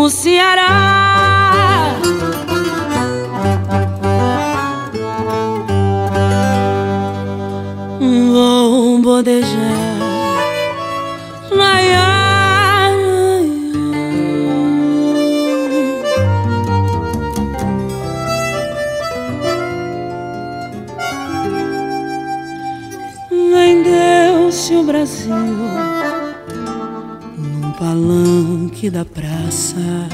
o Ceará. Vou bodejar Vendeu-se o Brasil palanque da praça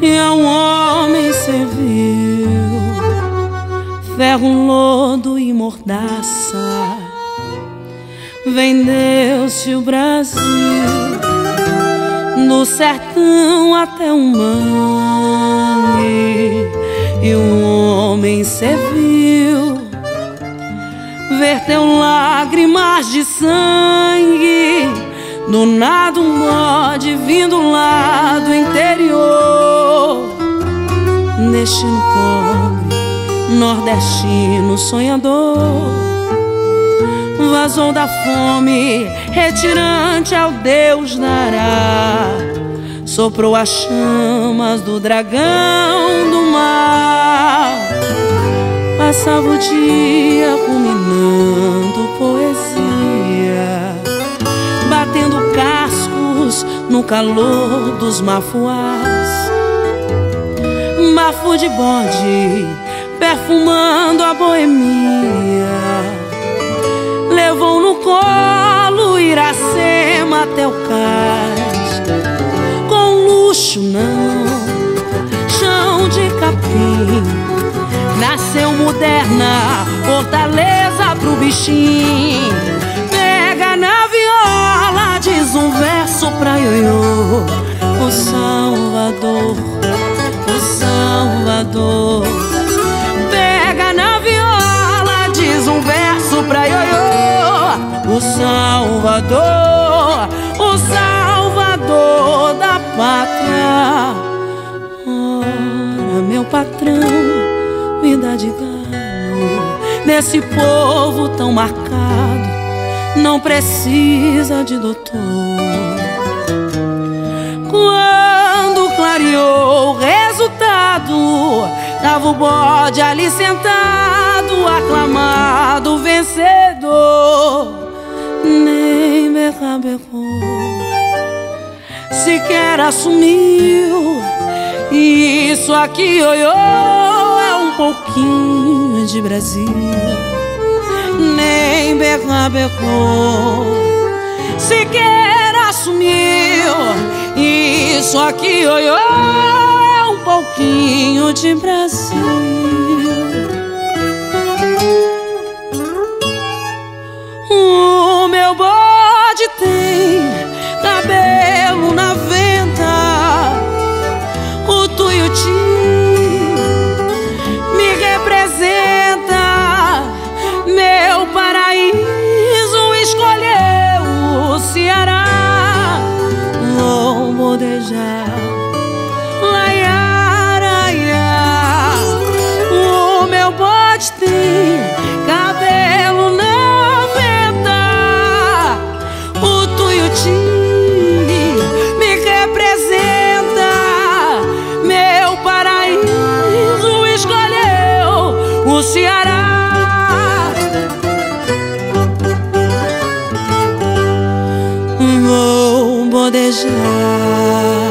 e a um homem serviu ferro, lodo e mordaça. Vendeu-se o Brasil do sertão até o mangue e um homem serviu verteu lágrimas de sangue do nada um bode vindo lá do interior. Destino pobre, nordestino sonhador. Vazou da fome, retirante ao Deus dará. Soprou as chamas do dragão do mar. Passava o dia ruminando calor dos mafuás. Mafo de bode perfumando a boemia. Levou no colo Iracema até o cais. Com luxo não, chão de capim. Nasceu moderna, fortaleza pro bichinho. Verso pra ioiô. O Salvador, o Salvador. Pega na viola, diz um verso pra ioiô. O Salvador, o Salvador da pátria. Ora, meu patrão vida de galo Nesse povo tão marcado Não precisa de doutor. Quando clareou o resultado Tava o bode ali sentado Aclamado vencedor. Nem berra berrou Sequer assumiu. Isso aqui, oi, pouquinho de Brasil Nem berra berrou Sequer assumiu Isso aqui, oi, oi, é um pouquinho de Brasil. O meu bode tem rodejar. Laiaraia, o meu bote tem cabelo na venta. O tuiuti me representa. Meu paraíso escolheu o Ceará. Vou bodejar.